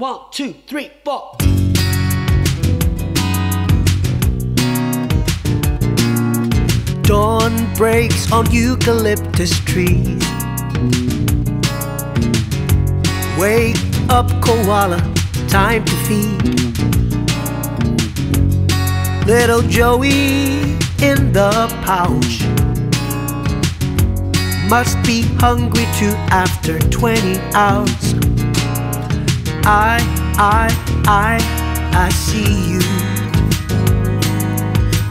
One, two, three, four. Dawn breaks on eucalyptus trees. Wake up, koala, time to feed. Little Joey in the pouch must be hungry too after 20 hours. I, I, I, I see you.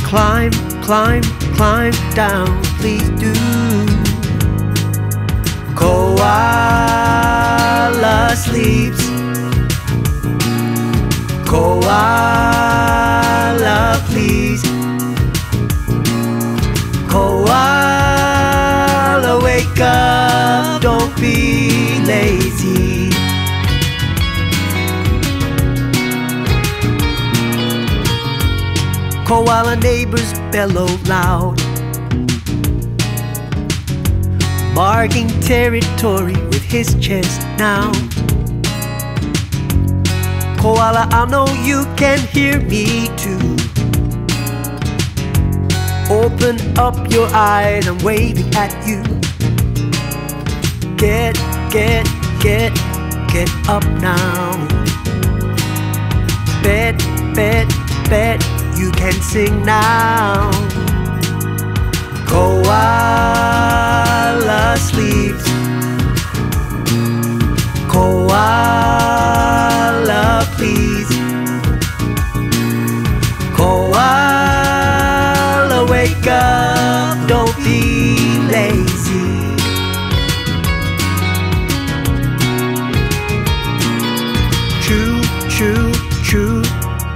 Climb, climb, climb down, please do. Koala sleeps. Koala, please. Koala, wake up, don't be lazy. Koala neighbors bellow loud, marking territory with his chest now. Koala, I know you can hear me too. Open up your eyes, I'm waving at you. Get, get, get, get up now. Bet, bet, bet, you can sing now. Koala sleeps. Koala, please. Koala, wake up, don't be lazy. Chew, chew, chew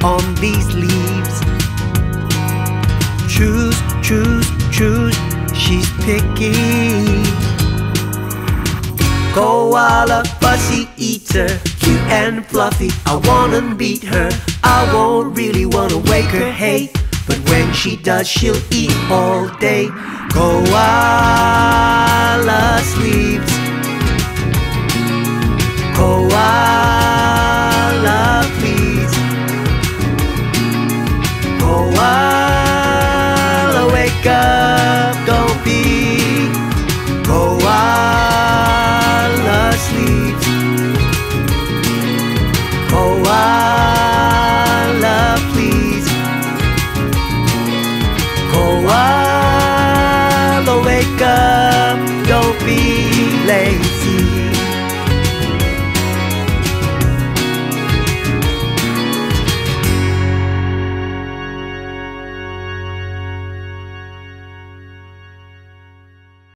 on these leaves. Choose, choose, she's picky. Koala, fussy eater, cute and fluffy. I wanna beat her, I won't really wanna wake her, hey. But when she does, she'll eat all day. Koala sleeps. wake up, don't be koala sleeps. Koala, please. Koala, wake up, don't be lazy.